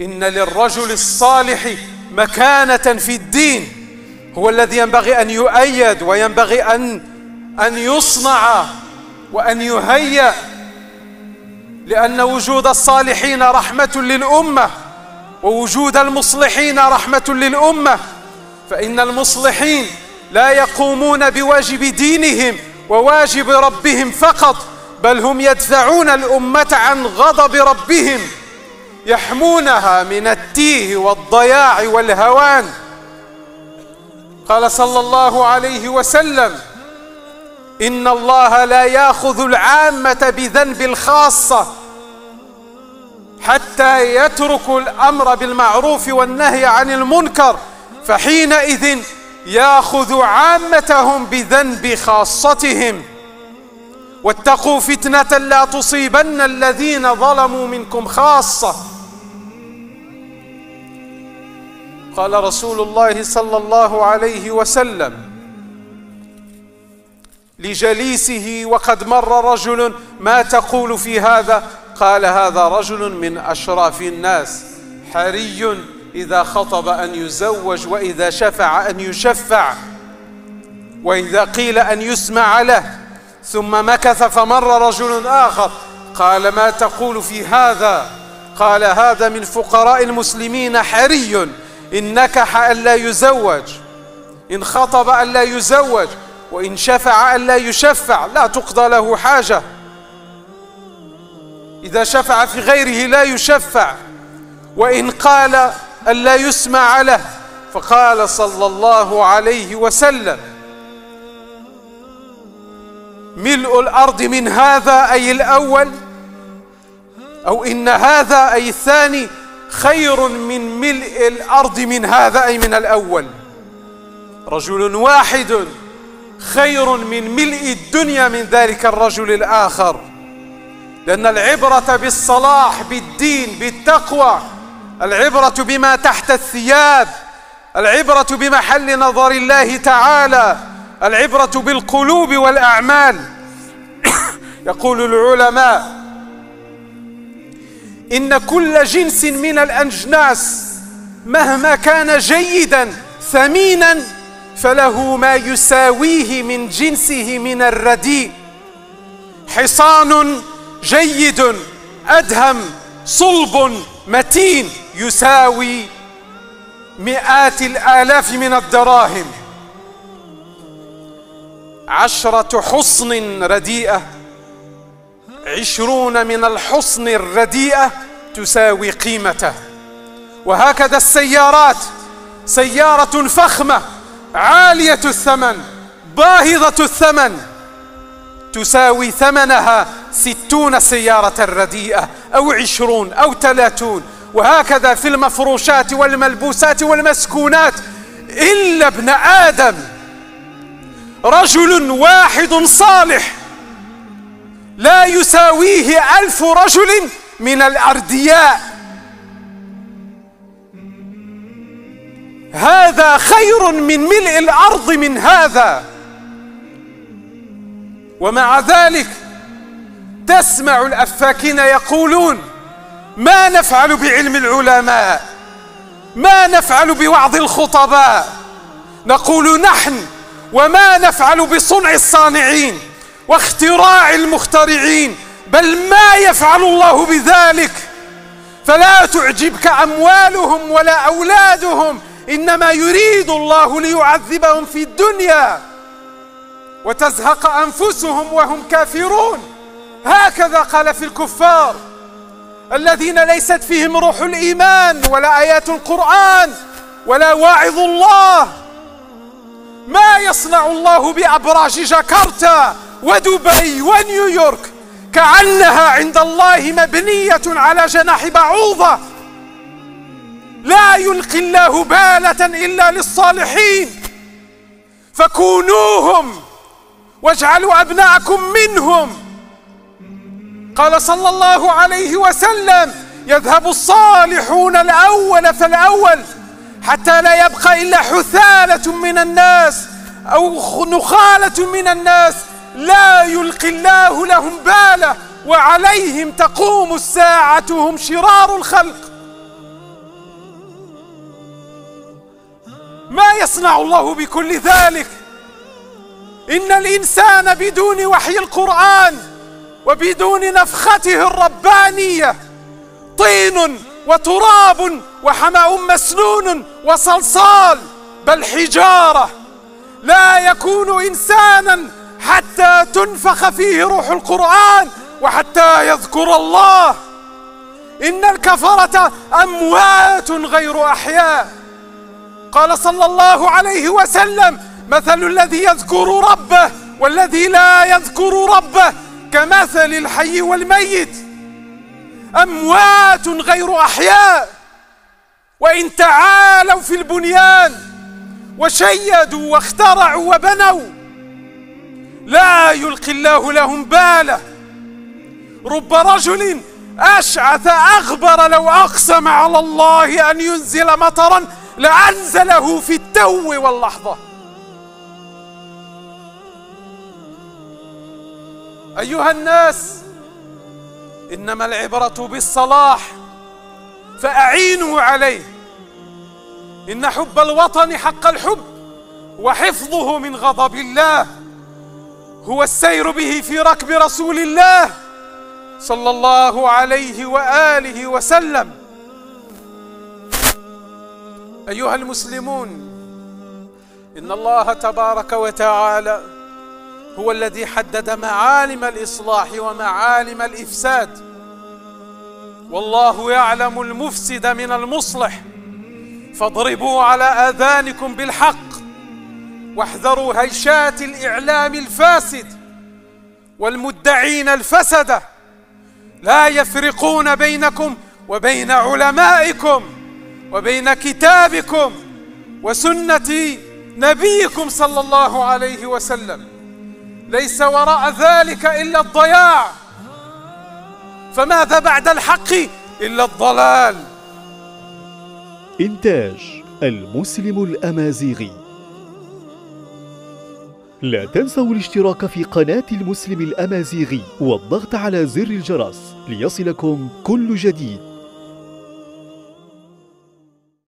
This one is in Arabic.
إن للرجل الصالح مكانة في الدين هو الذي ينبغي أن يؤيد وينبغي أن أن يصنع وأن يهيأ لأن وجود الصالحين رحمة للأمة ووجود المصلحين رحمة للأمة فإن المصلحين لا يقومون بواجب دينهم وواجب ربهم فقط بل هم يدفعون الأمة عن غضب ربهم. يحمونها من التيه والضياع والهوان. قال صلى الله عليه وسلم إن الله لا يأخذ العامة بذنب الخاصة حتى يتركوا الأمر بالمعروف والنهي عن المنكر فحينئذ يأخذ عامتهم بذنب خاصتهم. واتقوا فتنة لا تصيبن الذين ظلموا منكم خاصة. قال رسول الله صلى الله عليه وسلم لجليسه وقد مر رجل ما تقول في هذا؟ قال هذا رجل من أشراف الناس حري إذا خطب أن يزوج وإذا شفع أن يشفع وإذا قيل أن يسمع له ثم مكث فمر رجل آخر قال ما تقول في هذا؟ قال هذا من فقراء المسلمين حري إن نكح ألا يزوج إن خطب ألا يزوج وإن شفع ألا يشفع لا تقضى له حاجة. إذا شفع في غيره لا يشفع وإن قال ألا يسمع له فقال صلى الله عليه وسلم ملء الأرض من هذا أي الأول أو إن هذا أي الثاني خير من ملء الأرض من هذا أي من الأول. رجل واحد خير من ملء الدنيا من ذلك الرجل الآخر. لأن العبرة بالصلاح بالدين بالتقوى العبرة بما تحت الثياب العبرة بمحل نظر الله تعالى العبرة بالقلوب والأعمال. يقول العلماء إن كل جنس من الأجناس مهما كان جيدا ثمينا فله ما يساويه من جنسه من الرديء. حصان جيد أدهم صلب متين يساوي مئات الآلاف من الدراهم. عشرة حصن رديئة. عشرون من الحصن الرديئة تساوي قيمته. وهكذا السيارات سيارة فخمة عالية الثمن باهظة الثمن تساوي ثمنها ستون سيارة رديئة أو عشرون أو ثلاثون. وهكذا في المفروشات والملبوسات والمسكونات إلا ابن آدم. رجل واحد صالح لا يساويه ألف رجل من الأردياء. هذا خير من ملء الأرض من هذا. ومع ذلك تسمع الأفاكين يقولون ما نفعل بعلم العلماء؟ ما نفعل بوعظ الخطباء؟ نقول نحن وما نفعل بصنع الصانعين؟ واختراع المخترعين بل ما يفعل الله بذلك. فلا تعجبك أموالهم ولا أولادهم إنما يريد الله ليعذبهم في الدنيا. وتزهق أنفسهم وهم كافرون. هكذا قال في الكفار الذين ليست فيهم روح الإيمان ولا آيات القرآن ولا واعظ الله. ما يصنع الله بأبراج جاكرتا؟ ودبي ونيويورك كأنها عند الله مبنية على جناح بعوضة. لا يلقي الله بالة إلا للصالحين. فكونوهم واجعلوا أبناءكم منهم. قال صلى الله عليه وسلم يذهب الصالحون الأول فالأول حتى لا يبقى إلا حثالة من الناس أو نخالة من الناس. لا يلقي الله لهم بالا وعليهم تقوم الساعة هم شرار الخلق. ما يصنع الله بكل ذلك؟ إن الإنسان بدون وحي القرآن وبدون نفخته الربانية طين وتراب وحماء مسنون وصلصال بل حجارة. لا يكون إنسانا حتى تنفخ فيه روح القرآن وحتى يذكر الله. إن الكفرة أموات غير أحياء. قال صلى الله عليه وسلم مثل الذي يذكر ربه والذي لا يذكر ربه كمثل الحي والميت. أموات غير أحياء. وإن تعالوا في البنيان وشيدوا واخترعوا وبنوا يلقي الله لهم باله رب رجل أشعث أغبر لو أقسم على الله أن ينزل مطرا لأنزله في التو واللحظة. أيها الناس إنما العبرة بالصلاح فأعينوا عليه. إن حب الوطن حق الحب وحفظه من غضب الله. هو السير به في ركب رسول الله صلى الله عليه وآله وسلم. أيها المسلمون إن الله تبارك وتعالى هو الذي حدد معالم الإصلاح ومعالم الإفساد. والله يعلم المفسد من المصلح. فاضربوا على آذانكم بالحق. واحذروا هيشات الإعلام الفاسد والمدعين الفسده لا يفرقون بينكم وبين علمائكم وبين كتابكم وسنة نبيكم صلى الله عليه وسلم. ليس وراء ذلك إلا الضياع. فماذا بعد الحق إلا الضلال؟ إنتاج المسلم الأمازيغي. لا تنسوا الاشتراك في قناة المسلم الأمازيغي والضغط على زر الجرس ليصلكم كل جديد.